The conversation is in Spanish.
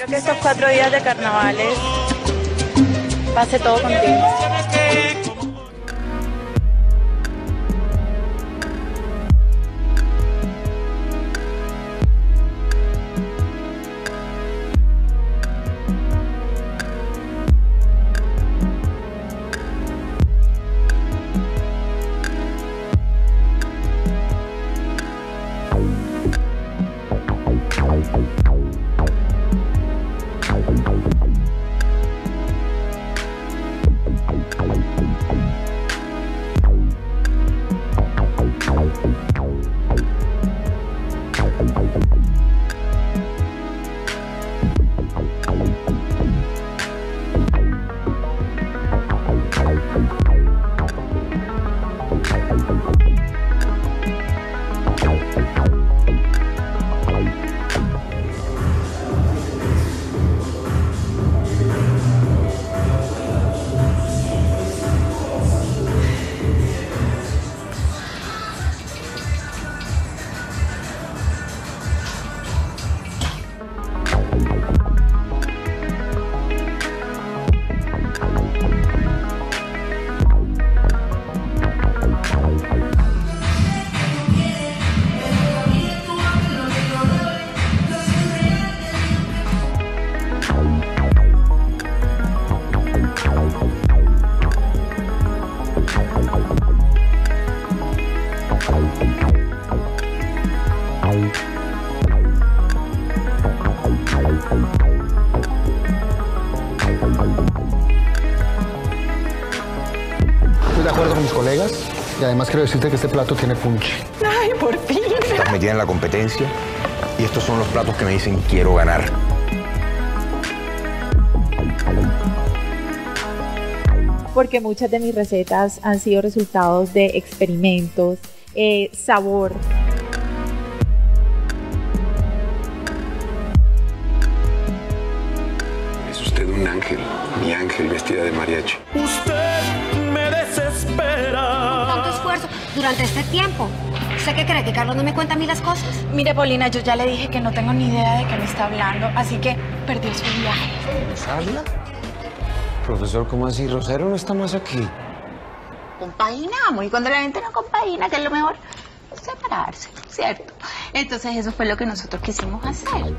Quiero que estos cuatro días de carnavales pase todo contigo. Estoy de acuerdo con mis colegas y además quiero decirte que este plato tiene punch. Ay, por fin. Estás metida en la competencia y estos son los platos que me dicen quiero ganar. porque muchas de mis recetas han sido resultados de experimentos, eh, sabor. Es usted un ángel, mi ángel vestida de mariachi. Usted esfuerzo durante este tiempo. ¿Usted qué cree? ¿Que Carlos no me cuenta a mí las cosas? Mire, Paulina, yo ya le dije que no tengo ni idea de qué me está hablando, así que perdió su viaje. habla? Profesor, ¿cómo así? Rosero no está más aquí. compaginamos y cuando la gente no compagina, que es lo mejor, separarse, ¿cierto? Entonces eso fue lo que nosotros quisimos hacer.